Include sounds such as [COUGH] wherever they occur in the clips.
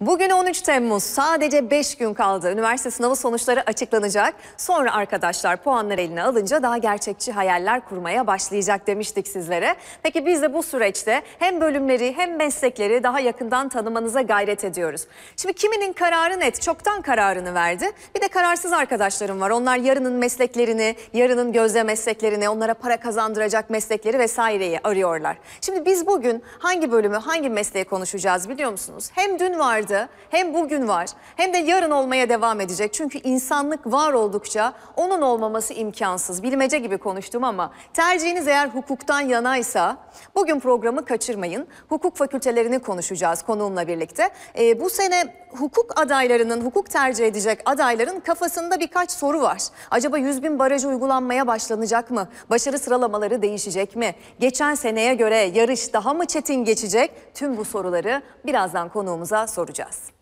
Bugün 13 Temmuz sadece 5 gün kaldı. Üniversite sınavı sonuçları açıklanacak. Sonra arkadaşlar puanlar eline alınca daha gerçekçi hayaller kurmaya başlayacak demiştik sizlere. Peki biz de bu süreçte hem bölümleri hem meslekleri daha yakından tanımanıza gayret ediyoruz. Şimdi kiminin kararı net, çoktan kararını verdi. Bir de kararsız arkadaşlarım var. Onlar yarının mesleklerini, yarının gözde mesleklerini, onlara para kazandıracak meslekleri vesaireyi arıyorlar. Şimdi biz bugün hangi bölümü, hangi mesleği konuşacağız biliyor musunuz? Hem dün vardı hem bugün var hem de yarın olmaya devam edecek. Çünkü insanlık var oldukça onun olmaması imkansız. Bilmece gibi konuştum ama tercihiniz eğer hukuktan yanaysa bugün programı kaçırmayın. Hukuk fakültelerini konuşacağız konuğumla birlikte. Ee, bu sene hukuk adaylarının, hukuk tercih edecek adayların kafasında birkaç soru var. Acaba 100 bin barajı uygulanmaya başlanacak mı? Başarı sıralamaları değişecek mi? Geçen seneye göre yarış daha mı çetin geçecek? Tüm bu soruları birazdan konuğumuza soracağız.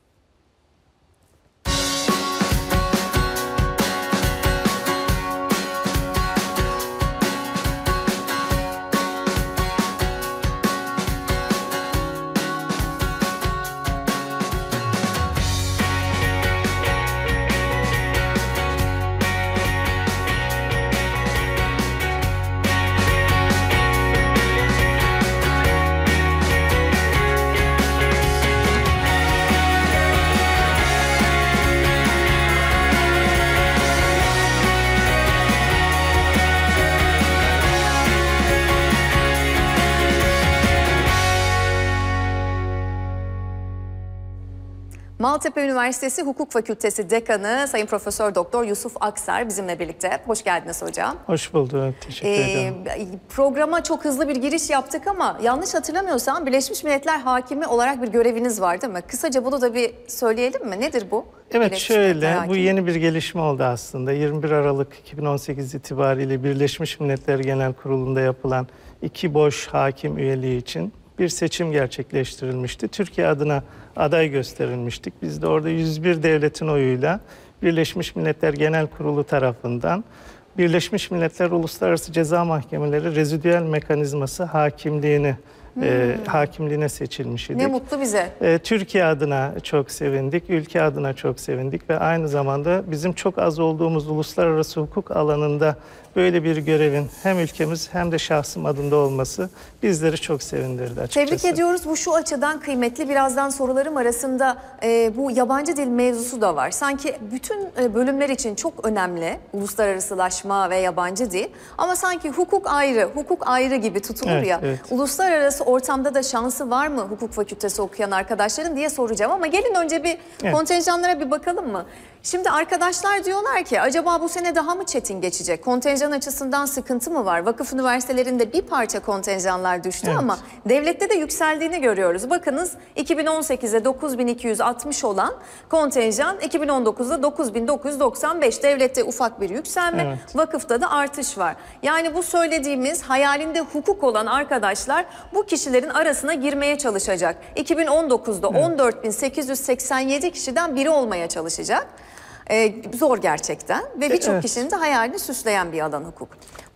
Maltepe Üniversitesi Hukuk Fakültesi Dekanı Sayın Profesör Doktor Yusuf Aksar bizimle birlikte. Hoş geldiniz hocam. Hoş bulduk. Teşekkür Ee, ederim. programa çok hızlı bir giriş yaptık ama yanlış hatırlamıyorsam Birleşmiş Milletler Hakimi olarak bir göreviniz var değil mi? Kısaca bunu da bir söyleyelim mi? Nedir bu? Evet Birleşmiş şöyle bu yeni bir gelişme oldu aslında. 21 Aralık 2018 itibariyle Birleşmiş Milletler Genel Kurulu'nda yapılan iki boş hakim üyeliği için bir seçim gerçekleştirilmişti. Türkiye adına aday gösterilmiştik. Biz de orada 101 devletin oyuyla Birleşmiş Milletler Genel Kurulu tarafından Birleşmiş Milletler Uluslararası Ceza Mahkemeleri rezidüel mekanizması hakimliğini e, hakimliğine seçilmiş idik. Hmm. Ne mutlu bize. Ee, Türkiye adına çok sevindik, ülke adına çok sevindik ve aynı zamanda bizim çok az olduğumuz uluslararası hukuk alanında böyle bir görevin hem ülkemiz hem de şahsım adında olması bizleri çok sevindirdi açıkçası. Tebrik ediyoruz. Bu şu açıdan kıymetli. Birazdan sorularım arasında e, bu yabancı dil mevzusu da var. Sanki bütün e, bölümler için çok önemli uluslararasılaşma ve yabancı dil. Ama sanki hukuk ayrı, hukuk ayrı gibi tutulur Evet, ya. evet. Uluslararası ortamda da şansı var mı hukuk fakültesi okuyan arkadaşların diye soracağım. Ama gelin önce bir Evet. kontenjanlara bir bakalım mı? Şimdi arkadaşlar diyorlar ki acaba bu sene daha mı çetin geçecek? Kontenjan açısından sıkıntı mı var? Vakıf üniversitelerinde bir parça kontenjanlar düştü Evet. ama devlette de yükseldiğini görüyoruz. Bakınız 2018'de 9260 olan kontenjan 2019'da 9995. Devlette ufak bir yükselme, Evet. vakıfta da artış var. Yani bu söylediğimiz hayalinde hukuk olan arkadaşlar bu kişilerin arasına girmeye çalışacak. 2019'da 14887 kişiden biri olmaya çalışacak. Ee, zor gerçekten ve birçok Evet. kişinin de hayalini süsleyen bir alan hukuk.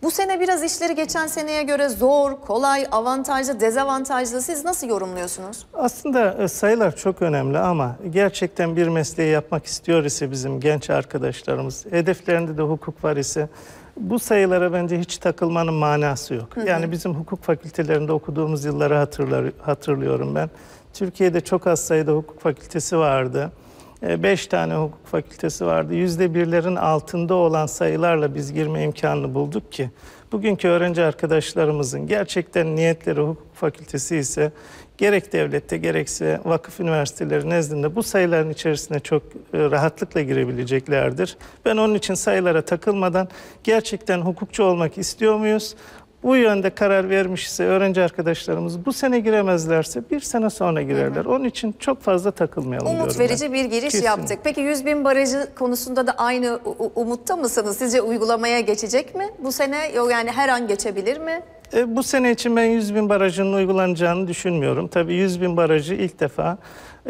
Bu sene biraz işleri geçen seneye göre zor, kolay, avantajlı, dezavantajlı. Siz nasıl yorumluyorsunuz? Aslında e, sayılar çok önemli ama gerçekten bir mesleği yapmak istiyor ise bizim genç arkadaşlarımız, hedeflerinde de hukuk var ise bu sayılara bence hiç takılmanın manası yok. Yani bizim hukuk fakültelerinde okuduğumuz yılları hatırlar, hatırlıyorum ben. Türkiye'de çok az sayıda hukuk fakültesi vardı. E, Beş tane hukuk fakültesi vardı. Yüzde birlerin altında olan sayılarla biz girme imkanını bulduk ki bugünkü öğrenci arkadaşlarımızın gerçekten niyetleri hukuk fakültesi ise gerek devlette gerekse vakıf üniversiteleri nezdinde bu sayıların içerisine çok e, rahatlıkla girebileceklerdir. Ben onun için sayılara takılmadan gerçekten hukukçu olmak istiyor muyuz? Bu yönde karar vermiş ise öğrenci arkadaşlarımız bu sene giremezlerse bir sene sonra girerler. Onun için çok fazla takılmayalım Umut verici ben. bir giriş Kesinlikle. yaptık. Peki 100 bin barajı konusunda da aynı umutta mısınız? Sizce uygulamaya geçecek mi bu sene? Yok yani her an geçebilir mi? E, bu sene için ben 100 bin barajının uygulanacağını düşünmüyorum. Tabii 100 bin barajı ilk defa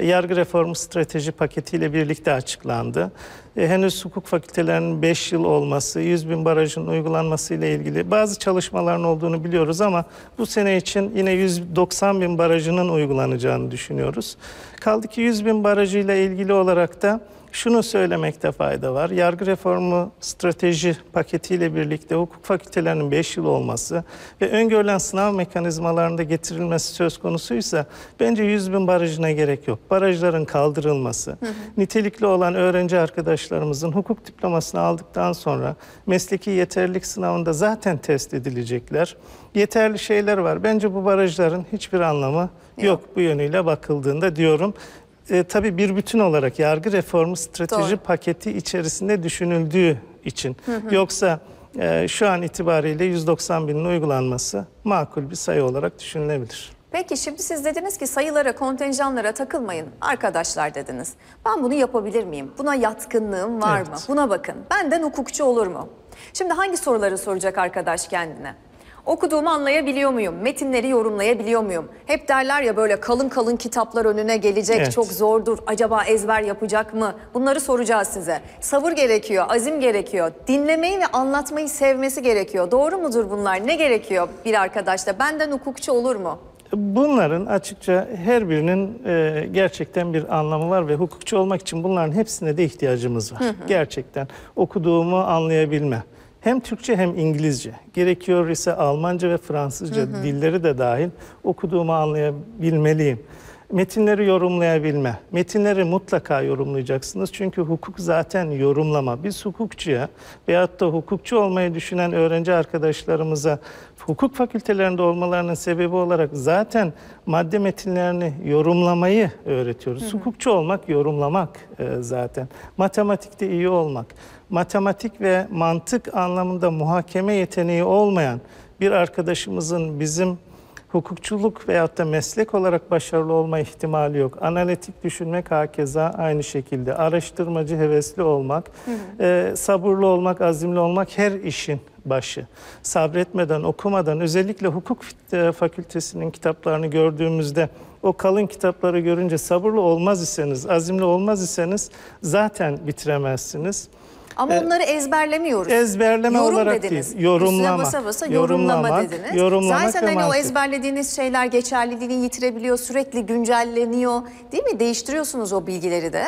yargı reformu strateji paketiyle birlikte açıklandı. E, henüz hukuk fakültelerinin 5 yıl olması, 100 bin barajın uygulanması ile ilgili bazı çalışmaların olduğunu biliyoruz ama bu sene için yine 190 bin barajının uygulanacağını düşünüyoruz. Kaldı ki 100 bin barajıyla ilgili olarak da şunu söylemekte fayda var. Yargı reformu strateji paketiyle birlikte hukuk fakültelerinin 5 yıl olması ve öngörülen sınav mekanizmalarında getirilmesi söz konusuysa bence 100 bin barajına gerek yok. Barajların kaldırılması, nitelikli olan öğrenci arkadaşlarımızın hukuk diplomasını aldıktan sonra mesleki yeterlilik sınavında zaten test edilecekler. Yeterli şeyler var. Bence bu barajların hiçbir anlamı yok, bu yönüyle bakıldığında diyorum. E, tabii bir bütün olarak yargı reformu strateji Doğru. paketi içerisinde düşünüldüğü için. Yoksa e, şu an itibariyle 190 binin uygulanması makul bir sayı olarak düşünülebilir. Peki şimdi siz dediniz ki sayılara, kontenjanlara takılmayın arkadaşlar dediniz. Ben bunu yapabilir miyim? Buna yatkınlığım var mı? Evet. Buna bakın. Benden hukukçu olur mu? Şimdi hangi soruları soracak arkadaş kendine? Okuduğumu anlayabiliyor muyum? Metinleri yorumlayabiliyor muyum? Hep derler ya böyle kalın kalın kitaplar önüne gelecek, Evet. çok zordur. Acaba ezber yapacak mı? Bunları soracağız size. Sabır gerekiyor, azim gerekiyor. Dinlemeyi ve anlatmayı sevmesi gerekiyor. Doğru mudur bunlar? Ne gerekiyor bir arkadaşta? Benden hukukçu olur mu? Bunların açıkça her birinin e, gerçekten bir anlamı var ve hukukçu olmak için bunların hepsine de ihtiyacımız var. Gerçekten okuduğumu anlayabilme. Hem Türkçe hem İngilizce. Gerekiyor ise Almanca ve Fransızca dilleri de dahil okuduğumu anlayabilmeliyim. Metinleri yorumlayabilme. Metinleri mutlaka yorumlayacaksınız. Çünkü hukuk zaten yorumlama. Biz hukukçuya veyahut da hukukçu olmayı düşünen öğrenci arkadaşlarımıza hukuk fakültelerinde olmalarının sebebi olarak zaten madde metinlerini yorumlamayı öğretiyoruz. Hukukçu olmak yorumlamak e, zaten. Matematikte iyi olmak. Matematik ve mantık anlamında muhakeme yeteneği olmayan bir arkadaşımızın bizim hukukçuluk veyahut da meslek olarak başarılı olma ihtimali yok. Analitik düşünmek hakeza aynı şekilde. Araştırmacı, hevesli olmak, e, sabırlı olmak, azimli olmak her işin başı. Sabretmeden, okumadan, özellikle hukuk e, fakültesinin kitaplarını gördüğümüzde o kalın kitapları görünce sabırlı olmaz iseniz, azimli olmaz iseniz zaten bitiremezsiniz. Ama onları ezberlemiyoruz. Ezberleme Yorum olarak dediniz. değil, yorumlama. Üstüne basa basa yorumlama Yorumlamak, dediniz. yorumlamak Zaten hani o ezberlediğiniz şeyler geçerliliğini yitirebiliyor, sürekli güncelleniyor. Değil mi? Değiştiriyorsunuz o bilgileri de.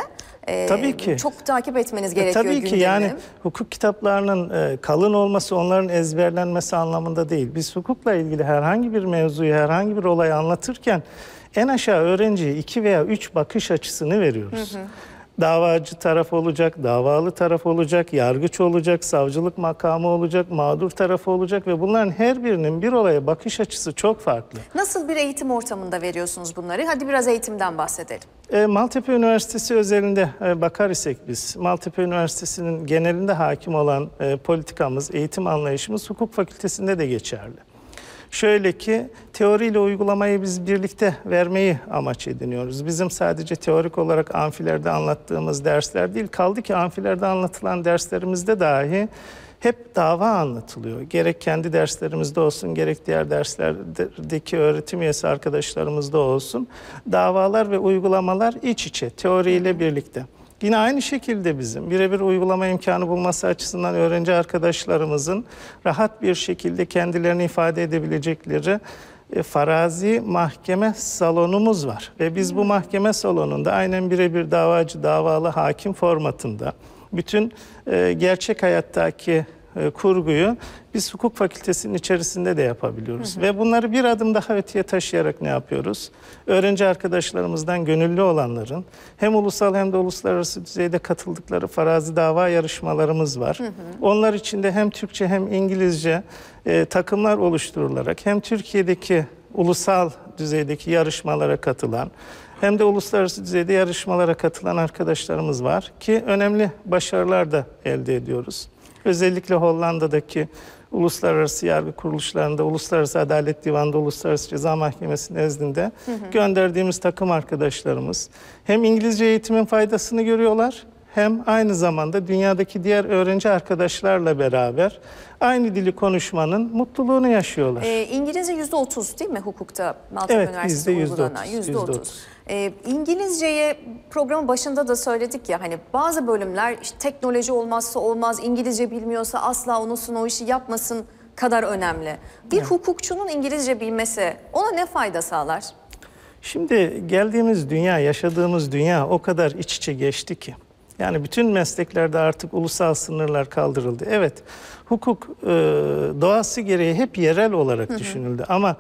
Ee, Tabii ki. Çok takip etmeniz E, gerekiyor Tabii ki gündemi. yani hukuk kitaplarının e, kalın olması onların ezberlenmesi anlamında değil. Biz hukukla ilgili herhangi bir mevzuyu, herhangi bir olayı anlatırken en aşağı öğrenciye iki veya üç bakış açısını veriyoruz. Davacı taraf olacak, davalı taraf olacak, yargıç olacak, savcılık makamı olacak, mağdur tarafı olacak ve bunların her birinin bir olaya bakış açısı çok farklı. Nasıl bir eğitim ortamında veriyorsunuz bunları? Hadi biraz eğitimden bahsedelim. E, Maltepe Üniversitesi özelinde e, bakar isek biz, Maltepe Üniversitesi'nin genelinde hakim olan e, politikamız, eğitim anlayışımız hukuk fakültesinde de geçerli. Şöyle ki teoriyle uygulamayı biz birlikte vermeyi amaç ediniyoruz. Bizim sadece teorik olarak amfilerde anlattığımız dersler değil, kaldı ki amfilerde anlatılan derslerimizde dahi hep dava anlatılıyor. Gerek kendi derslerimizde olsun, gerek diğer derslerdeki öğretim üyesi arkadaşlarımızda olsun. Davalar ve uygulamalar iç içe, teoriyle birlikte. Yine aynı şekilde bizim birebir uygulama imkanı bulması açısından öğrenci arkadaşlarımızın rahat bir şekilde kendilerini ifade edebilecekleri e, farazi mahkeme salonumuz var. Ve biz bu mahkeme salonunda aynen birebir davacı davalı hakim formatında bütün e, gerçek hayattaki e, kurguyu biz hukuk fakültesinin içerisinde de yapabiliyoruz. Ve bunları bir adım daha öteye taşıyarak ne yapıyoruz? Öğrenci arkadaşlarımızdan gönüllü olanların hem ulusal hem de uluslararası düzeyde katıldıkları farazi dava yarışmalarımız var. Onlar içinde hem Türkçe hem İngilizce e, takımlar oluşturularak hem Türkiye'deki ulusal düzeydeki yarışmalara katılan hem de uluslararası düzeyde yarışmalara katılan arkadaşlarımız var ki önemli başarılar da elde ediyoruz. Özellikle Hollanda'daki uluslararası yargı kuruluşlarında, Uluslararası Adalet Divanı'nda, Uluslararası Ceza Mahkemesi nezdinde gönderdiğimiz takım arkadaşlarımız hem İngilizce eğitimin faydasını görüyorlar hem aynı zamanda dünyadaki diğer öğrenci arkadaşlarla beraber aynı dili konuşmanın mutluluğunu yaşıyorlar. Ee, İngilizce yüzde otuz değil mi hukukta Maltepe Evet, Üniversitesi yüzde uygulanan? otuz, Yüzde yüzde otuz. otuz. Ee, İngilizceye programın başında da söyledik ya hani bazı bölümler işte teknoloji olmazsa olmaz, İngilizce bilmiyorsa asla onusun o işi yapmasın kadar önemli. Bir hukukçunun İngilizce bilmesi ona ne fayda sağlar? Şimdi geldiğimiz dünya, yaşadığımız dünya o kadar iç içe geçti ki. Yani bütün mesleklerde artık ulusal sınırlar kaldırıldı. Evet, hukuk e, doğası gereği hep yerel olarak düşünüldü. Ama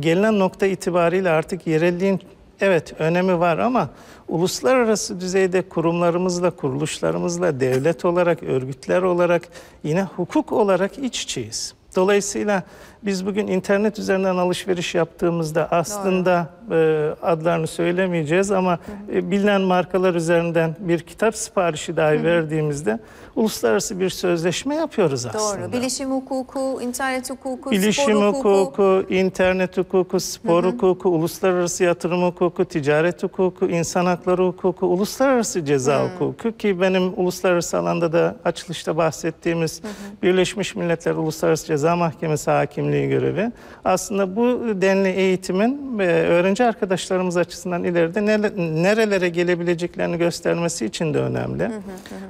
gelinen nokta itibariyle artık yerelliğin evet önemi var ama uluslararası düzeyde kurumlarımızla, kuruluşlarımızla, devlet olarak, örgütler olarak yine hukuk olarak iç içeyiz. Dolayısıyla biz bugün internet üzerinden alışveriş yaptığımızda aslında e, adlarını söylemeyeceğiz ama e, bilinen markalar üzerinden bir kitap siparişi dahi verdiğimizde uluslararası bir sözleşme yapıyoruz aslında. Doğru. Bilişim hukuku, internet hukuku, Bilişim spor hukuku. hukuku, internet hukuku, spor hukuku, uluslararası yatırım hukuku, ticaret hukuku, insan hakları hukuku, uluslararası ceza hukuku ki benim uluslararası alanda da açılışta bahsettiğimiz Birleşmiş Milletler Uluslararası Ceza Mahkemesi hakimliği görevi. Aslında bu denli eğitimin e, öğrenci arkadaşlarımız açısından ileride nere- nerelere gelebileceklerini göstermesi için de önemli.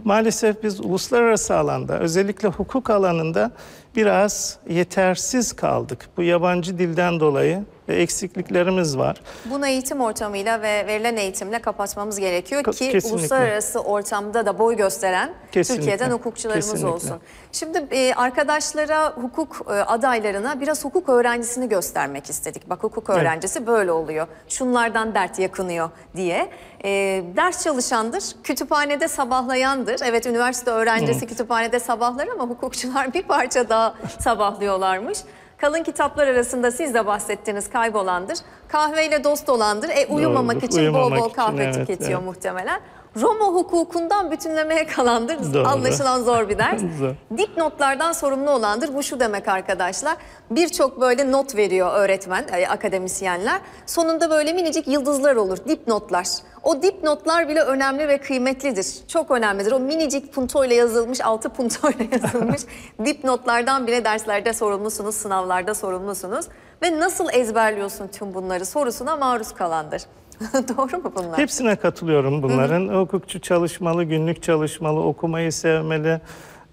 Maalesef biz uluslararası alanda özellikle hukuk alanında biraz yetersiz kaldık. Bu yabancı dilden dolayı eksikliklerimiz var. Bunu eğitim ortamıyla ve verilen eğitimle kapatmamız gerekiyor ki kesinlikle. uluslararası ortamda da boy gösteren Kesinlikle. Türkiye'den hukukçularımız Kesinlikle. olsun. Şimdi e, arkadaşlara, hukuk e, adaylarına biraz hukuk öğrencisini göstermek istedik. Bak hukuk Evet. öğrencisi böyle oluyor. Şunlardan dert yakınıyor diye. E, ders çalışandır, kütüphanede sabahlayandır. Evet üniversite öğrencisi kütüphanede sabahlar ama hukukçular bir parça daha sabahlıyorlarmış. Kalın kitaplar arasında siz de bahsettiğiniz kaybolandır. Kahveyle dost olandır. E, uyumamak Doğrudur, için bol uyumamak bol için, kahve evet, tüketiyor evet. muhtemelen. Roma hukukundan bütünlemeye kalandır. Doğru. Anlaşılan zor bir ders. [LAUGHS] Dipnotlardan sorumlu olandır. Bu şu demek arkadaşlar. Birçok böyle not veriyor öğretmen, e, akademisyenler. Sonunda böyle minicik yıldızlar olur, dipnotlar. O dipnotlar bile önemli ve kıymetlidir. Çok önemlidir. O minicik puntoyla yazılmış, altı puntoyla [LAUGHS] yazılmış [LAUGHS] dipnotlardan bile derslerde sorumlusunuz, sınavlarda sorumlusunuz. Ve nasıl ezberliyorsun tüm bunları sorusuna maruz kalandır. [LAUGHS] Doğru mu bunlar? Hepsine katılıyorum bunların. Hukukçu çalışmalı, günlük çalışmalı, okumayı sevmeli.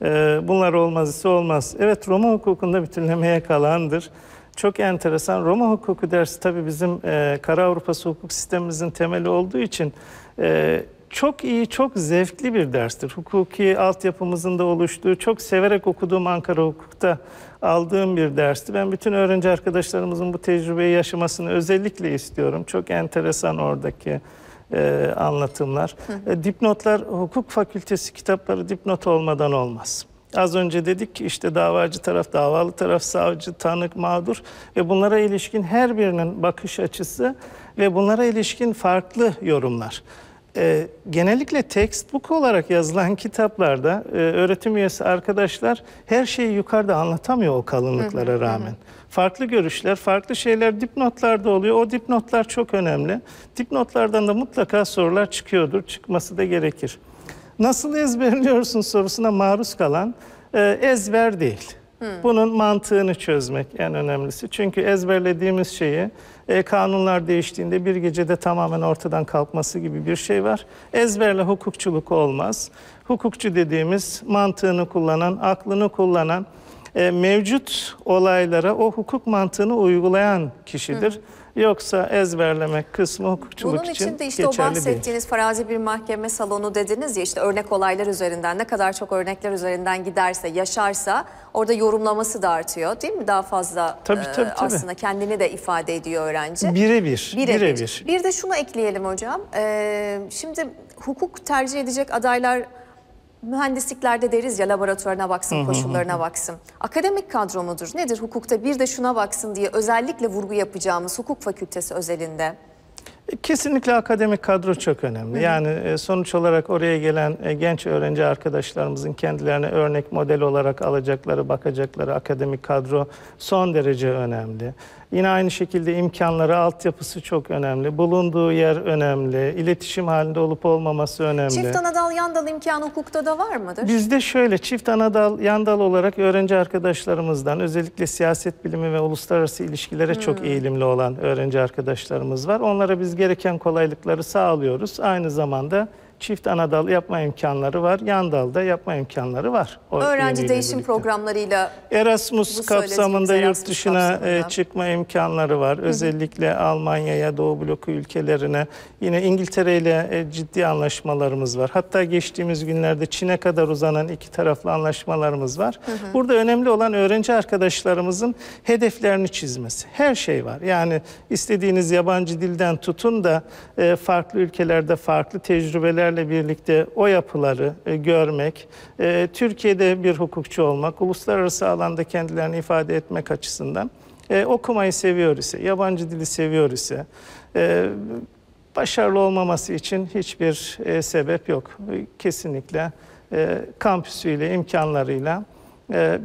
Ee, bunlar olmaz ise olmaz. Evet Roma hukukunda bütünlemeye kalandır. Çok enteresan. Roma hukuku dersi tabii bizim e, Kara Avrupası hukuk sistemimizin temeli olduğu için e, çok iyi, çok zevkli bir derstir. Hukuki altyapımızın da oluştuğu, çok severek okuduğum Ankara hukukta aldığım bir dersti. Ben bütün öğrenci arkadaşlarımızın bu tecrübeyi yaşamasını özellikle istiyorum. Çok enteresan oradaki e, anlatımlar. E, dipnotlar, hukuk fakültesi kitapları dipnot olmadan olmaz. Az önce dedik ki işte davacı taraf, davalı taraf, savcı, tanık, mağdur ve bunlara ilişkin her birinin bakış açısı ve bunlara ilişkin farklı yorumlar. Ee, genellikle textbook olarak yazılan [LAUGHS] kitaplarda e, öğretim üyesi arkadaşlar her şeyi yukarıda anlatamıyor o kalınlıklara rağmen. Farklı görüşler, farklı şeyler dipnotlarda oluyor. O dipnotlar çok önemli. Dipnotlardan da mutlaka sorular çıkıyordur, çıkması da gerekir. Nasıl ezberliyorsun sorusuna maruz kalan e, ezber değil. Bunun mantığını çözmek en önemlisi. Çünkü ezberlediğimiz şeyi e, kanunlar değiştiğinde bir gecede tamamen ortadan kalkması gibi bir şey var. Ezberle hukukçuluk olmaz. Hukukçu dediğimiz mantığını kullanan, aklını kullanan, e, mevcut olaylara o hukuk mantığını uygulayan kişidir. Yoksa ezberlemek kısmı hukukçuluk Bunun için için de işte o geçerli değil. bahsettiğiniz farazi bir mahkeme salonu dediniz ya işte örnek olaylar üzerinden ne kadar çok örnekler üzerinden giderse, yaşarsa orada yorumlaması da artıyor değil mi? Daha fazla Tabii, e, tabii, tabii. aslında kendini de ifade ediyor öğrenci. Birebir, Birebir. birebir. Bir de şunu ekleyelim hocam. Ee, şimdi hukuk tercih edecek adaylar mühendisliklerde deriz ya laboratuvarına baksın, koşullarına baksın. Akademik kadro mudur? Nedir hukukta bir de şuna baksın diye özellikle vurgu yapacağımız hukuk fakültesi özelinde? Kesinlikle akademik kadro çok önemli. Yani e, sonuç olarak oraya gelen e, genç öğrenci arkadaşlarımızın kendilerine örnek model olarak alacakları, bakacakları akademik kadro son derece önemli. Yine aynı şekilde imkanları, altyapısı çok önemli. Bulunduğu yer önemli. İletişim halinde olup olmaması önemli. Çift anadal yandal imkanı hukukta da var mıdır? Bizde şöyle çift anadal, yandal olarak öğrenci arkadaşlarımızdan özellikle siyaset bilimi ve uluslararası ilişkilere çok Hmm. eğilimli olan öğrenci arkadaşlarımız var. Onlara biz gereken kolaylıkları sağlıyoruz. Aynı zamanda çift anadal yapma imkanları var. Yandalda yapma imkanları var. O Öğrenci değişim birlikte. programlarıyla Erasmus kapsamında yurt dışına kapsamında. e, çıkma imkanları var. Özellikle Almanya'ya, Doğu bloku ülkelerine, yine İngiltere ile e, ciddi anlaşmalarımız var. Hatta geçtiğimiz günlerde Çin'e kadar uzanan iki taraflı anlaşmalarımız var. Burada önemli olan öğrenci arkadaşlarımızın hedeflerini çizmesi. Her şey var. Yani istediğiniz yabancı dilden tutun da e, farklı ülkelerde farklı tecrübelerle birlikte o yapıları e, görmek, e, Türkiye'de bir hukukçu olmak, uluslararası alanda kendilerini ifade etmek açısından e, okumayı seviyor ise, yabancı dili seviyor ise, e, başarılı olmaması için hiçbir e, sebep yok. E, Kesinlikle e, kampüsüyle, imkanlarıyla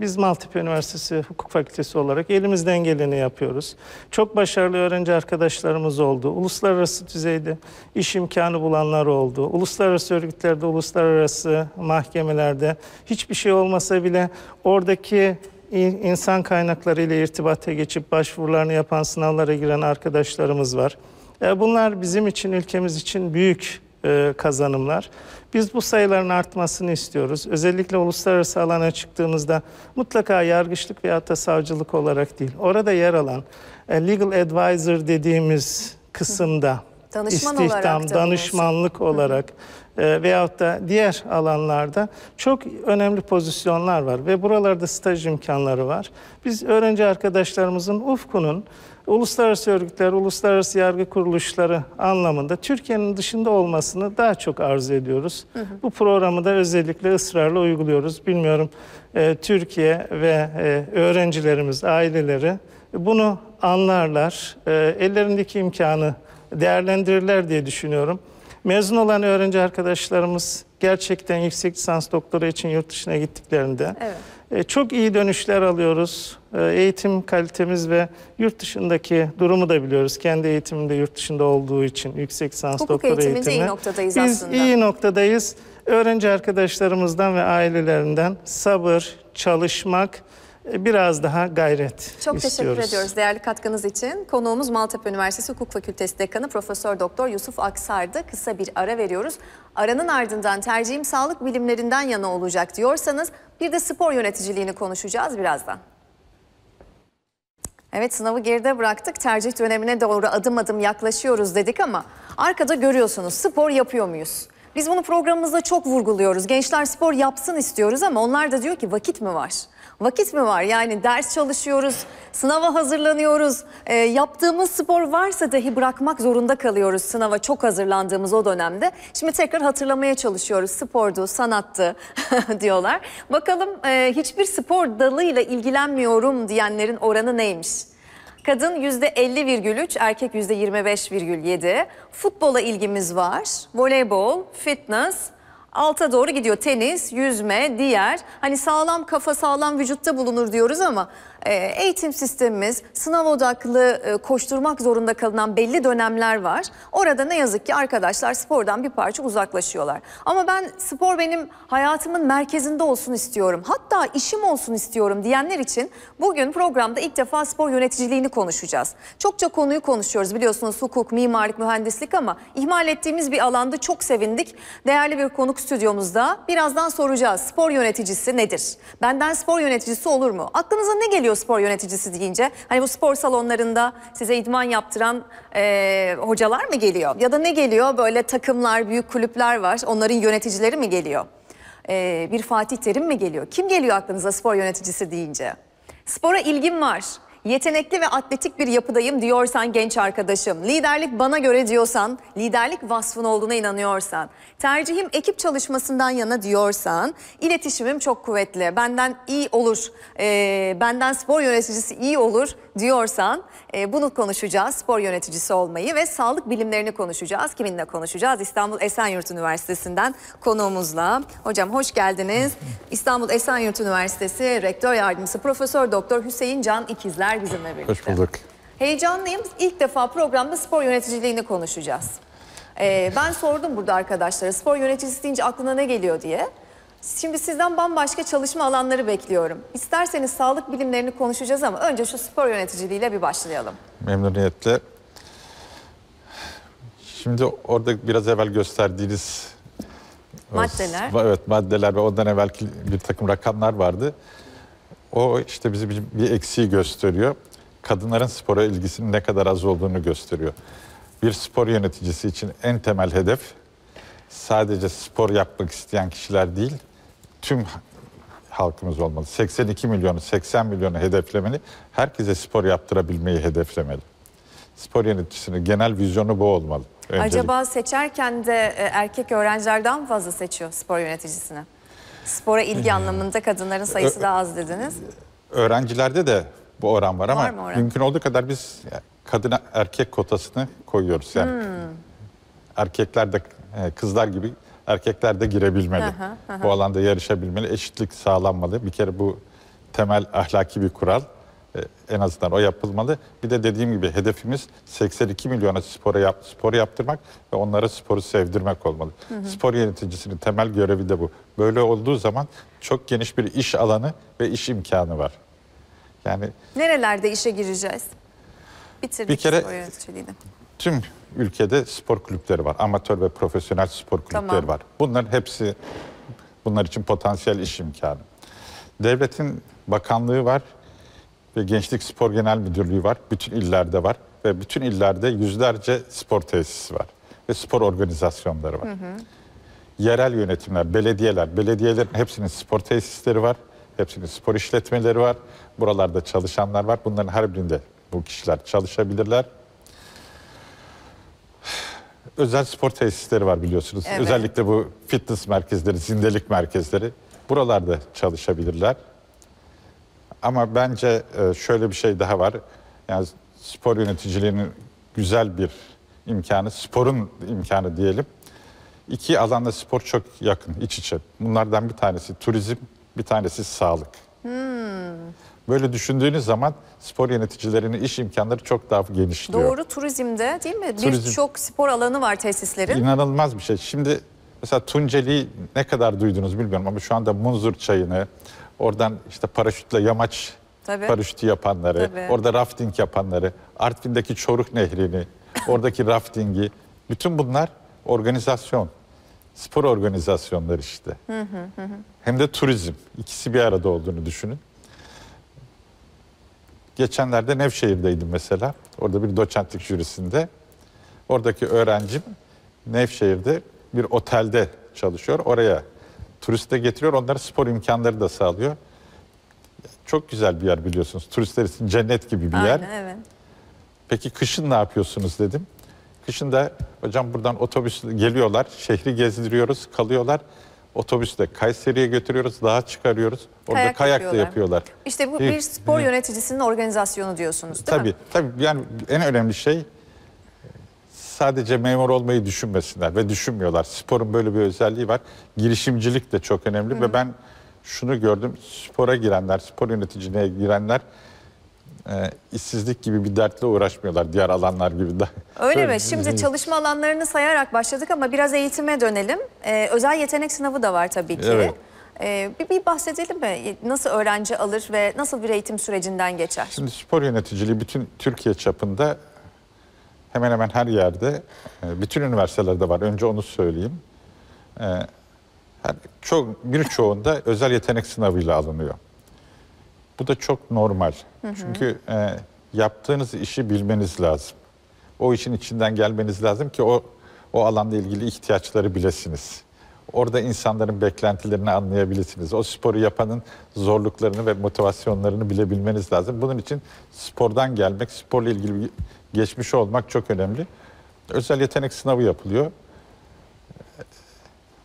biz Maltepe Üniversitesi Hukuk Fakültesi olarak elimizden geleni yapıyoruz. Çok başarılı öğrenci arkadaşlarımız oldu. Uluslararası düzeyde iş imkanı bulanlar oldu. Uluslararası örgütlerde, uluslararası mahkemelerde hiçbir şey olmasa bile oradaki insan kaynakları ile irtibata geçip başvurularını yapan sınavlara giren arkadaşlarımız var. E, Bunlar bizim için, ülkemiz için büyük e, kazanımlar. Biz bu sayıların artmasını istiyoruz. Özellikle uluslararası alana çıktığımızda mutlaka yargıçlık veyahut da savcılık olarak değil. Orada yer alan e, legal advisor dediğimiz kısımda Danışman olarak istihdam, da danışmanlık olarak e, veyahut da diğer alanlarda çok önemli pozisyonlar var ve buralarda staj imkanları var. Biz öğrenci arkadaşlarımızın ufkunun uluslararası örgütler, uluslararası yargı kuruluşları anlamında Türkiye'nin dışında olmasını daha çok arzu ediyoruz. Bu programı da özellikle ısrarla uyguluyoruz. Bilmiyorum e, Türkiye ve e, öğrencilerimiz, aileleri bunu anlarlar. E, ellerindeki imkanı değerlendirirler diye düşünüyorum. Mezun olan öğrenci arkadaşlarımız gerçekten yüksek lisans doktora için yurt dışına gittiklerinde Evet. E, çok iyi dönüşler alıyoruz. E, Eğitim kalitemiz ve yurt dışındaki durumu da biliyoruz. Kendi eğitimimde yurt dışında olduğu için yüksek lisans doktora eğitiminde iyi noktadayız Biz aslında. iyi noktadayız. Öğrenci arkadaşlarımızdan ve ailelerinden sabır, çalışmak, biraz daha gayret Çok istiyoruz. teşekkür ediyoruz değerli katkınız için. Konuğumuz Maltepe Üniversitesi Hukuk Fakültesi Dekanı Profesör Doktor Yusuf Aksar'dı. Kısa bir ara veriyoruz. Aranın ardından tercihim sağlık bilimlerinden yana olacak diyorsanız bir de spor yöneticiliğini konuşacağız birazdan. Evet sınavı geride bıraktık. Tercih dönemine doğru adım adım yaklaşıyoruz dedik ama arkada görüyorsunuz spor yapıyor muyuz? Biz bunu programımızda çok vurguluyoruz. Gençler spor yapsın istiyoruz ama onlar da diyor ki vakit mi var? Vakit mi var? Yani ders çalışıyoruz, sınava hazırlanıyoruz. E, yaptığımız spor varsa dahi bırakmak zorunda kalıyoruz sınava çok hazırlandığımız o dönemde. Şimdi tekrar hatırlamaya çalışıyoruz. Spordu, sanattı [LAUGHS] diyorlar. Bakalım e, hiçbir spor dalıyla ilgilenmiyorum diyenlerin oranı neymiş? Kadın %50,3, erkek %25,7. Futbola ilgimiz var. Voleybol, fitness, alta doğru gidiyor. Tenis, yüzme, diğer. Hani sağlam kafa sağlam vücutta bulunur diyoruz ama eğitim sistemimiz sınav odaklı e, koşturmak zorunda kalınan belli dönemler var. Orada ne yazık ki arkadaşlar spordan bir parça uzaklaşıyorlar. Ama ben spor benim hayatımın merkezinde olsun istiyorum. Hatta işim olsun istiyorum diyenler için bugün programda ilk defa spor yöneticiliğini konuşacağız. Çokça konuyu konuşuyoruz biliyorsunuz hukuk, mimarlık, mühendislik ama ihmal ettiğimiz bir alanda çok sevindik. Değerli bir konuk stüdyomuzda birazdan soracağız. Spor yöneticisi nedir? Benden spor yöneticisi olur mu? Aklınıza ne geliyor spor yöneticisi deyince? Hani bu spor salonlarında size idman yaptıran eee, hocalar mı geliyor? Ya da ne geliyor? Böyle takımlar, büyük kulüpler var. Onların yöneticileri mi geliyor? Eee, bir Fatih Terim mi geliyor? Kim geliyor aklınıza spor yöneticisi deyince? Spora ilgim var. Yetenekli ve atletik bir yapıdayım diyorsan genç arkadaşım, liderlik bana göre diyorsan, liderlik vasfın olduğuna inanıyorsan, tercihim ekip çalışmasından yana diyorsan, iletişimim çok kuvvetli, benden iyi olur, e, benden spor yöneticisi iyi olur diyorsan, e, bunu konuşacağız, spor yöneticisi olmayı ve sağlık bilimlerini konuşacağız. Kiminle konuşacağız? İstanbul Esenyurt Üniversitesi'nden konuğumuzla. Hocam hoş geldiniz. İstanbul Esenyurt Üniversitesi Rektör Yardımcısı Profesör Doktor Hüseyin Can İkizler bizimle birlikte. Hoş bulduk. Heyecanlıyım. İlk defa programda spor yöneticiliğini konuşacağız. Ee, ben sordum burada arkadaşlara spor yöneticisi deyince aklına ne geliyor diye. Şimdi sizden bambaşka çalışma alanları bekliyorum. İsterseniz sağlık bilimlerini konuşacağız ama önce şu spor yöneticiliğiyle bir başlayalım. Memnuniyetle. Şimdi orada biraz evvel gösterdiğiniz o Maddeler. s- Evet maddeler ve ondan evvelki bir takım rakamlar vardı. O işte bizi bir, bir eksiği gösteriyor. Kadınların spora ilgisinin ne kadar az olduğunu gösteriyor. Bir spor yöneticisi için en temel hedef sadece spor yapmak isteyen kişiler değil, tüm halkımız olmalı. 82 milyonu, 80 milyonu hedeflemeli. Herkese spor yaptırabilmeyi hedeflemeli. Spor yöneticisinin genel vizyonu bu olmalı. Öncelik. Acaba seçerken de e, erkek öğrenciler daha mı fazla seçiyor spor yöneticisini? Spora ilgi anlamında kadınların sayısı daha az dediniz. Öğrencilerde de bu oran var ama Var mı oran? mümkün olduğu kadar biz kadın erkek kotasını koyuyoruz yani. Hmm. Erkekler de e, kızlar gibi erkekler de girebilmeli. Hı hı, Bu alanda yarışabilmeli, eşitlik sağlanmalı. Bir kere bu temel ahlaki bir kural. E, En azından o yapılmalı. Bir de dediğim gibi hedefimiz 82 milyona spora yap, spor yaptırmak ve onlara sporu sevdirmek olmalı. Spor yöneticisinin temel görevi de bu. Böyle olduğu zaman çok geniş bir iş alanı ve iş imkanı var. Yani Nerelerde işe gireceğiz? Bitirdik Bir kere- spor yöneticiliğini. Tüm ülkede spor kulüpleri var. Amatör ve profesyonel spor kulüpleri Tamam. var. Bunların hepsi bunlar için potansiyel iş imkanı. Devletin bakanlığı var ve Gençlik Spor Genel Müdürlüğü var. Bütün illerde var ve bütün illerde yüzlerce spor tesisi var ve spor organizasyonları var. Yerel yönetimler, belediyeler, belediyelerin hepsinin spor tesisleri var. Hepsinin spor işletmeleri var. Buralarda çalışanlar var. Bunların her birinde bu kişiler çalışabilirler. Özel spor tesisleri var biliyorsunuz. Evet. Özellikle bu fitness merkezleri, zindelik merkezleri. Buralarda çalışabilirler. Ama bence e, şöyle bir şey daha var. Yani spor yöneticiliğinin güzel bir imkanı, sporun imkanı diyelim. İki alanda spor çok yakın, iç içe. Bunlardan bir tanesi turizm, bir tanesi sağlık. Böyle düşündüğünüz zaman spor yöneticilerinin iş imkanları çok daha genişliyor. Doğru turizmde değil mi? Turizm. Birçok spor alanı var tesislerin. İnanılmaz bir şey. Şimdi mesela Tunceli'yi ne kadar duydunuz bilmiyorum ama şu anda Munzur çayını, oradan işte paraşütle yamaç Tabii. paraşütü yapanları, Tabii. orada rafting yapanları, Artvin'deki Çoruk Nehri'ni, oradaki raftingi, bütün bunlar organizasyon. Spor organizasyonları işte. Hem de turizm. İkisi bir arada olduğunu düşünün. Geçenlerde Nevşehir'deydim mesela. Orada bir doçentlik jürisinde. Oradaki öğrencim Nevşehir'de bir otelde çalışıyor. Oraya turiste getiriyor. Onlara spor imkanları da sağlıyor. Çok güzel bir yer biliyorsunuz. Turistler için cennet gibi bir yer. Aynen evet. Peki kışın ne yapıyorsunuz dedim. Kışın da hocam buradan otobüs geliyorlar. Şehri gezdiriyoruz, kalıyorlar. Otobüsle Kayseri'ye götürüyoruz, dağa çıkarıyoruz. Orada Kayak kayak, da yapıyorlar. yapıyorlar. İşte bu Bir- spor yöneticisinin organizasyonu diyorsunuz değil Tabii, mi? tabii. Yani en önemli şey sadece memur olmayı düşünmesinler ve düşünmüyorlar. Sporun böyle bir özelliği var. Girişimcilik de çok önemli ve ben şunu gördüm. Spora girenler, spor yöneticiliğine girenler e, işsizlik gibi bir dertle uğraşmıyorlar diğer alanlar gibi de. Öyle mi? Şimdi çalışma alanlarını sayarak başladık ama biraz eğitime dönelim. Ee, özel yetenek sınavı da var tabii ki. Evet. Ee, bir, bir bahsedelim mi? Nasıl öğrenci alır ve nasıl bir eğitim sürecinden geçer? Şimdi spor yöneticiliği bütün Türkiye çapında hemen hemen her yerde, e, bütün üniversitelerde var. Önce onu söyleyeyim. E, her- Çok birçoğunda özel yetenek sınavıyla alınıyor. Bu da çok normal. Çünkü e, yaptığınız işi bilmeniz lazım. O işin içinden gelmeniz lazım ki o o alanda ilgili ihtiyaçları bilesiniz. Orada insanların beklentilerini anlayabilirsiniz. O sporu yapanın zorluklarını ve motivasyonlarını bilebilmeniz lazım. Bunun için spordan gelmek, sporla ilgili bir geçmiş olmak çok önemli. Özel yetenek sınavı yapılıyor.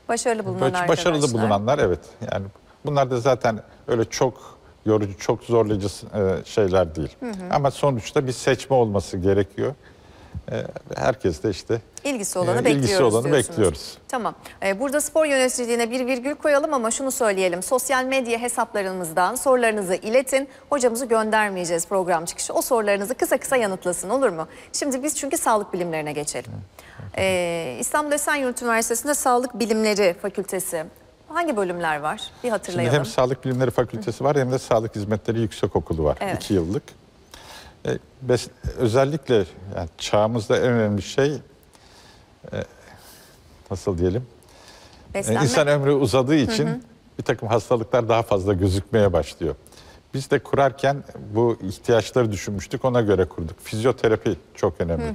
Başarılı bulunan Baş- arkadaşlar. Başarılı bulunanlar evet. Yani bunlar da zaten öyle çok yorucu, çok zorlayıcı e, şeyler değil. Ama sonuçta bir seçme olması gerekiyor. E, herkes de işte İlgisi olanı e, bekliyoruz ilgisi olanı diyorsunuz. bekliyoruz. Tamam. Burada spor yöneticiliğine bir virgül koyalım ama şunu söyleyelim. Sosyal medya hesaplarımızdan sorularınızı iletin. Hocamızı göndermeyeceğiz program çıkışı. O sorularınızı kısa kısa yanıtlasın olur mu? Şimdi biz çünkü sağlık bilimlerine geçelim. Ee, İstanbul Esenyurt Üniversitesi'nde Sağlık Bilimleri Fakültesi. Hangi bölümler var? Bir Şimdi hatırlayalım. hem Sağlık Bilimleri Fakültesi var hem de Sağlık Hizmetleri Yüksekokulu var. Evet. iki yıllık. E, bes- özellikle yani çağımızda en önemli şey e, nasıl diyelim? E, Beslenme. İnsan ömrü uzadığı için bir takım hastalıklar daha fazla gözükmeye başlıyor. Biz de kurarken bu ihtiyaçları düşünmüştük, ona göre kurduk. Fizyoterapi çok önemli.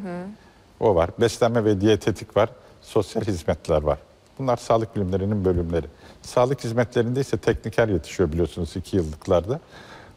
O var. Beslenme ve diyetetik var. Sosyal hizmetler var. Bunlar sağlık bilimlerinin bölümleri. Sağlık hizmetlerinde ise tekniker yetişiyor biliyorsunuz iki yıllıklarda.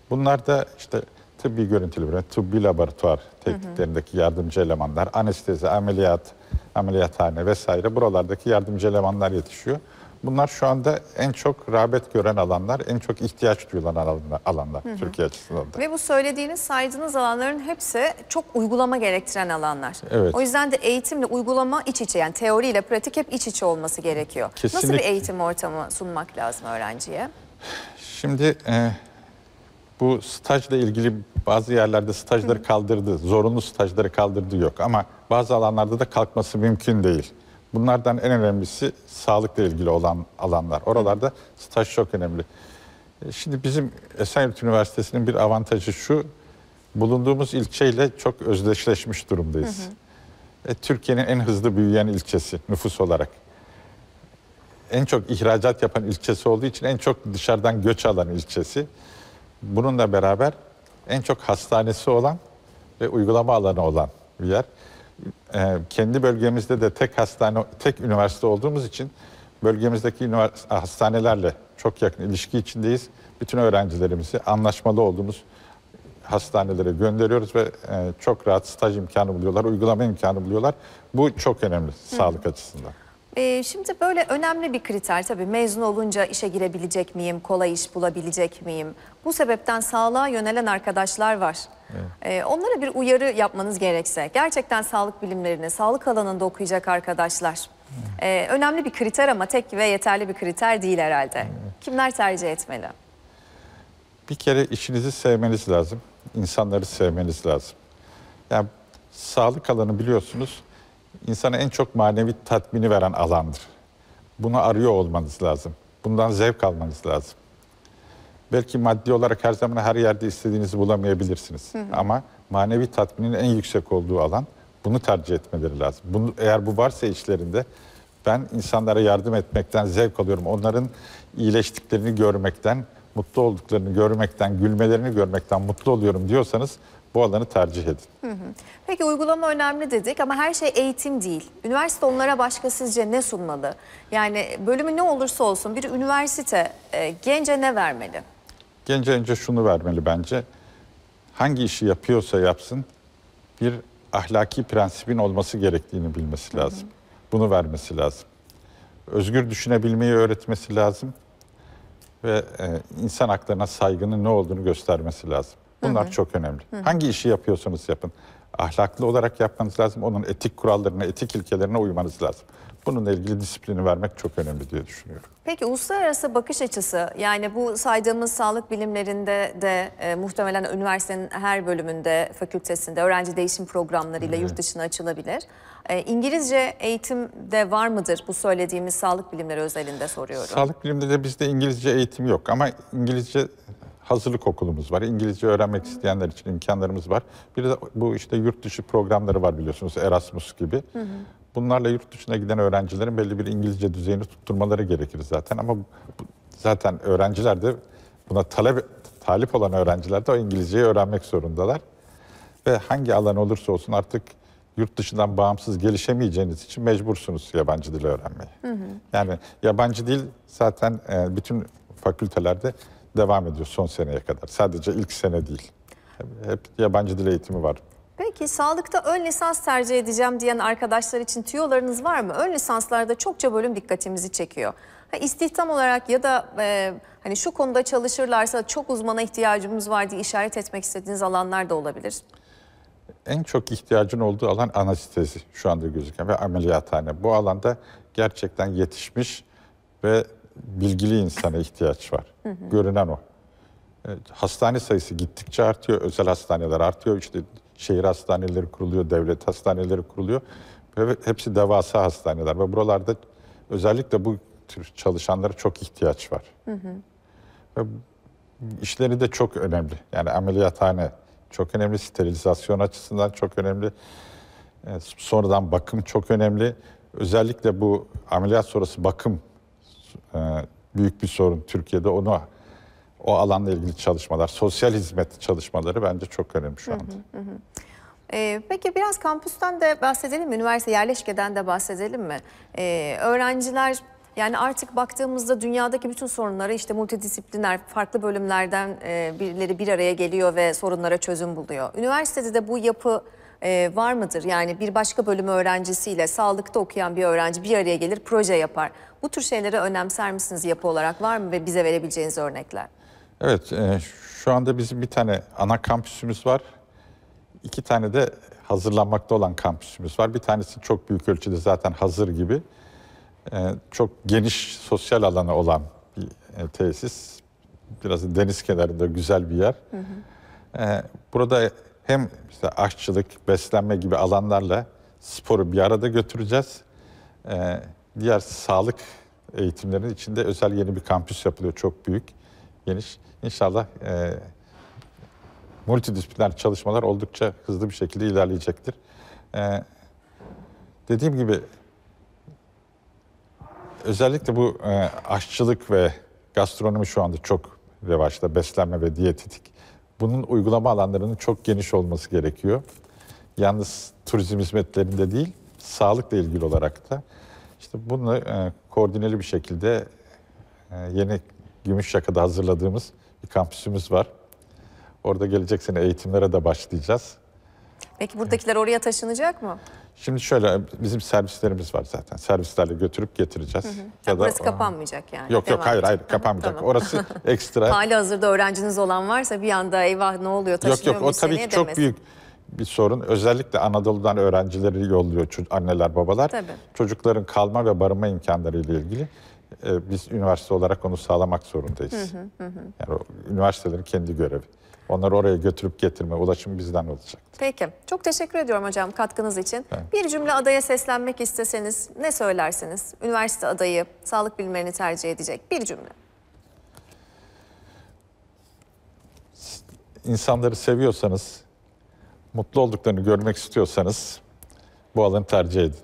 Bunlar da işte tıbbi görüntülü tıbbi laboratuvar tekniklerindeki yardımcı elemanlar, anestezi, ameliyat, ameliyathane vesaire buralardaki yardımcı elemanlar yetişiyor. Bunlar şu anda en çok rağbet gören alanlar, en çok ihtiyaç duyulan alanlar, alanlar Türkiye açısından da. Ve bu söylediğiniz, saydığınız alanların hepsi çok uygulama gerektiren alanlar. Evet. O yüzden de eğitimle uygulama iç içe yani teoriyle pratik hep iç içe olması gerekiyor. Nasıl bir Kesinlikle. eğitim ortamı sunmak lazım öğrenciye? Şimdi e, bu stajla ilgili bazı yerlerde stajları kaldırdı, zorunlu stajları kaldırdı yok ama bazı alanlarda da kalkması mümkün değil. Bunlardan en önemlisi sağlıkla ilgili olan alanlar. Oralarda staj çok önemli. E, Şimdi bizim Esenyurt Üniversitesi'nin bir avantajı şu, bulunduğumuz ilçeyle çok özdeşleşmiş durumdayız. E, Türkiye'nin en hızlı büyüyen ilçesi nüfus olarak en çok ihracat yapan ilçesi olduğu için en çok dışarıdan göç alan ilçesi. Bununla beraber en çok hastanesi olan ve uygulama alanı olan bir yer. Ee, kendi bölgemizde de tek hastane, tek üniversite olduğumuz için bölgemizdeki ünivers- hastanelerle çok yakın ilişki içindeyiz. Bütün öğrencilerimizi anlaşmalı olduğumuz hastanelere gönderiyoruz ve e, çok rahat staj imkanı buluyorlar, uygulama imkanı buluyorlar. Bu çok önemli sağlık açısından. Ee, şimdi böyle önemli bir kriter tabii mezun olunca işe girebilecek miyim, kolay iş bulabilecek miyim? Bu sebepten sağlığa yönelen arkadaşlar var. Ee, onlara bir uyarı yapmanız gerekse, gerçekten sağlık bilimlerini, sağlık alanında okuyacak arkadaşlar. Ee, önemli bir kriter ama tek ve yeterli bir kriter değil herhalde. Kimler tercih etmeli? Bir kere işinizi sevmeniz lazım. insanları sevmeniz lazım. Yani sağlık alanı biliyorsunuz insana en çok manevi tatmini veren alandır. Bunu arıyor olmanız lazım. Bundan zevk almanız lazım. Belki maddi olarak her zaman her yerde istediğinizi bulamayabilirsiniz. Ama manevi tatminin en yüksek olduğu alan bunu tercih etmeleri lazım. Bunu, eğer bu varsa içlerinde ben insanlara yardım etmekten zevk alıyorum. Onların iyileştiklerini görmekten, mutlu olduklarını görmekten, gülmelerini görmekten mutlu oluyorum diyorsanız bu alanı tercih edin. Peki uygulama önemli dedik ama her şey eğitim değil. Üniversite onlara başka sizce ne sunmalı? Yani bölümü ne olursa olsun bir üniversite e, gence ne vermeli? Gence önce şunu vermeli bence. Hangi işi yapıyorsa yapsın bir ahlaki prensibin olması gerektiğini bilmesi lazım. Bunu vermesi lazım. Özgür düşünebilmeyi öğretmesi lazım. Ve e, insan haklarına saygının ne olduğunu göstermesi lazım. Bunlar çok önemli. Hangi işi yapıyorsanız yapın. Ahlaklı olarak yapmanız lazım. Onun etik kurallarına, etik ilkelerine uymanız lazım. Bununla ilgili disiplini vermek çok önemli diye düşünüyorum. Peki uluslararası bakış açısı yani bu saydığımız sağlık bilimlerinde de e, muhtemelen üniversitenin her bölümünde, fakültesinde öğrenci değişim programlarıyla yurt dışına açılabilir. E, İngilizce eğitimde var mıdır bu söylediğimiz sağlık bilimleri özelinde soruyorum. Sağlık biliminde de bizde İngilizce eğitim yok ama İngilizce hazırlık okulumuz var. İngilizce öğrenmek isteyenler için imkanlarımız var. Bir de bu işte yurt dışı programları var biliyorsunuz Erasmus gibi. Bunlarla yurt dışına giden öğrencilerin belli bir İngilizce düzeyini tutturmaları gerekir zaten ama bu- zaten öğrenciler de buna talep talip olan öğrenciler de o İngilizceyi öğrenmek zorundalar. Ve hangi alan olursa olsun artık yurt dışından bağımsız gelişemeyeceğiniz için mecbursunuz yabancı dil öğrenmeye. Yani yabancı dil zaten e, bütün fakültelerde devam ediyor son seneye kadar. Sadece ilk sene değil. Hep yabancı dil eğitimi var. Peki sağlıkta ön lisans tercih edeceğim diyen arkadaşlar için tüyolarınız var mı? Ön lisanslarda çokça bölüm dikkatimizi çekiyor. Ha, istihdam olarak ya da e, hani şu konuda çalışırlarsa çok uzmana ihtiyacımız var diye işaret etmek istediğiniz alanlar da olabilir. en çok ihtiyacın olduğu alan anestezi şu anda gözüken ve ameliyathane. Bu alanda gerçekten yetişmiş ve bilgili insana ihtiyaç var. Görünen o. Evet, hastane sayısı gittikçe artıyor. Özel hastaneler artıyor. İşte şehir hastaneleri kuruluyor, devlet hastaneleri kuruluyor. Ve hepsi devasa hastaneler. Ve buralarda özellikle bu tür çalışanlara çok ihtiyaç var. Ve işleri de çok önemli. Yani ameliyathane çok önemli, sterilizasyon açısından çok önemli. E, Sonradan bakım çok önemli. Özellikle bu ameliyat sonrası bakım e, büyük bir sorun Türkiye'de. Onu o alanla ilgili çalışmalar, sosyal hizmet çalışmaları bence çok önemli şu anda. Ee, peki biraz kampüsten de bahsedelim mi? Üniversite yerleşkeden de bahsedelim mi? Ee, öğrenciler yani artık baktığımızda dünyadaki bütün sorunlara işte multidisipliner farklı bölümlerden e, birileri bir araya geliyor ve sorunlara çözüm buluyor. Üniversitede de bu yapı e, var mıdır? Yani bir başka bölüm öğrencisiyle sağlıkta okuyan bir öğrenci bir araya gelir proje yapar. Bu tür şeyleri önemser misiniz yapı olarak var mı ve bize verebileceğiniz örnekler? Evet, e, şu anda bizim bir tane ana kampüsümüz var. İki tane de hazırlanmakta olan kampüsümüz var. Bir tanesi çok büyük ölçüde zaten hazır gibi. E, çok geniş sosyal alanı olan bir e, tesis. Biraz deniz kenarında güzel bir yer. E, burada hem işte aşçılık, beslenme gibi alanlarla sporu bir arada götüreceğiz. E, diğer sağlık eğitimlerinin içinde özel yeni bir kampüs yapılıyor. Çok büyük, geniş. İnşallah e, multidisipliner çalışmalar oldukça hızlı bir şekilde ilerleyecektir. E, dediğim gibi özellikle bu e, aşçılık ve gastronomi şu anda çok revaçta. Beslenme ve diyetetik. Bunun uygulama alanlarının çok geniş olması gerekiyor. Yalnız turizm hizmetlerinde değil, sağlıkla ilgili olarak da. İşte bunu e, koordineli bir şekilde e, yeni Gümüşyaka'da hazırladığımız bir kampüsümüz var. Orada gelecek sene eğitimlere de başlayacağız. Peki buradakiler oraya taşınacak mı? Şimdi şöyle bizim servislerimiz var zaten. Servislerle götürüp getireceğiz. Ya burası kapanmayacak yani. Yok yok hayır hayır kapanmayacak. Tamam. Orası [LAUGHS] ekstra. Hali hazırda öğrenciniz olan varsa bir anda eyvah ne oluyor Yok taşınıyor yok o muyuz tabii ki çok demesin. büyük bir sorun. Özellikle Anadolu'dan öğrencileri yolluyor anneler babalar. Tabii. Çocukların kalma ve barınma imkanları ile ilgili e, biz üniversite olarak onu sağlamak zorundayız. Yani o, üniversitelerin kendi görevi. Onları oraya götürüp getirme, ulaşım bizden olacak. Peki çok teşekkür ediyorum hocam katkınız için. Bir cümle adaya seslenmek isteseniz ne söylersiniz? Üniversite adayı sağlık bilimlerini tercih edecek bir cümle. İnsanları seviyorsanız, mutlu olduklarını görmek istiyorsanız bu alanı tercih edin.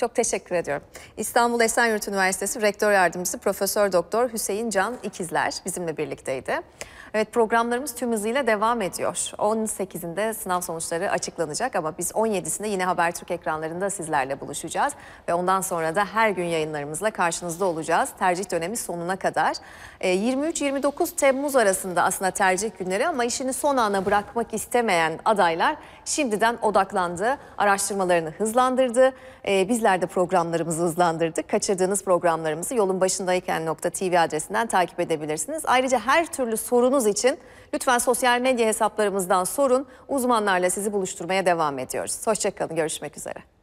Çok teşekkür ediyorum. İstanbul Esenyurt Üniversitesi Rektör Yardımcısı Profesör Doktor Hüseyin Can İkizler bizimle birlikteydi. Evet programlarımız tüm hızıyla devam ediyor. 18'inde sınav sonuçları açıklanacak ama biz 17'sinde yine Habertürk ekranlarında sizlerle buluşacağız. Ve ondan sonra da her gün yayınlarımızla karşınızda olacağız. Tercih dönemi sonuna kadar. Ee, 23-29 Temmuz arasında aslında tercih günleri ama işini son ana bırakmak istemeyen adaylar şimdiden odaklandı. Araştırmalarını hızlandırdı. Ee, bizler de programlarımızı hızlandırdık. Kaçırdığınız programlarımızı yolun başındayken.tv adresinden takip edebilirsiniz. Ayrıca her türlü sorunuz için lütfen sosyal medya hesaplarımızdan sorun. Uzmanlarla sizi buluşturmaya devam ediyoruz. Hoşçakalın, görüşmek üzere.